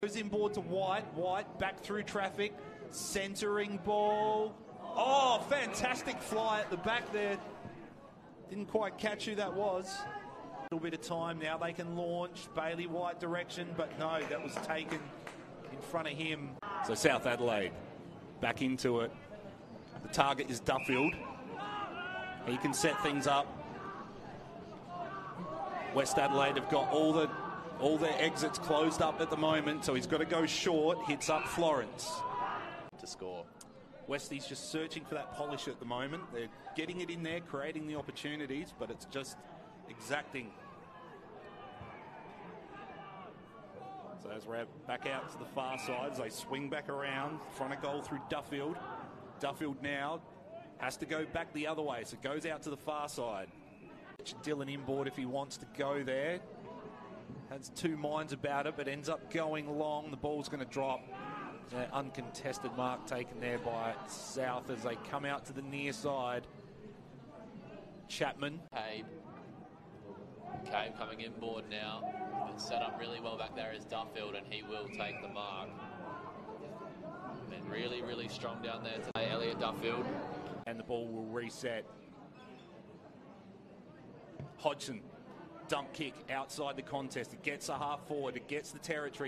Goes inboard to White. White back through traffic. Centering ball. Oh, fantastic fly at the back there. Didn't quite catch who that was. A little bit of time now. They can launch Bailey White direction, but no, that was taken in front of him. So South Adelaide back into it. The target is Duffield. He can set things up. West Adelaide have got all the all their exits closed up at the moment, so he's got to go short. Hits up Florence to score. Westy's just searching for that polish at the moment. They're getting it in there, creating the opportunities, but it's just exacting. So as we're back out to the far side, as they swing back around, front of goal through Duffield. Duffield now has to go back the other way, so it goes out to the far side. Dylan inboard if he wants to go there. Has two minds about it, but ends up going long. The ball's going to drop. An uncontested mark taken there by South as they come out to the near side. Chapman. Cabe. Cabe coming inboard now. Set up really well back there is Duffield, and he will take the mark. Been really, really strong down there today, Elliott Duffield. And the ball will reset. Hodgson, dump kick outside the contest. It gets a half forward. It gets the territory.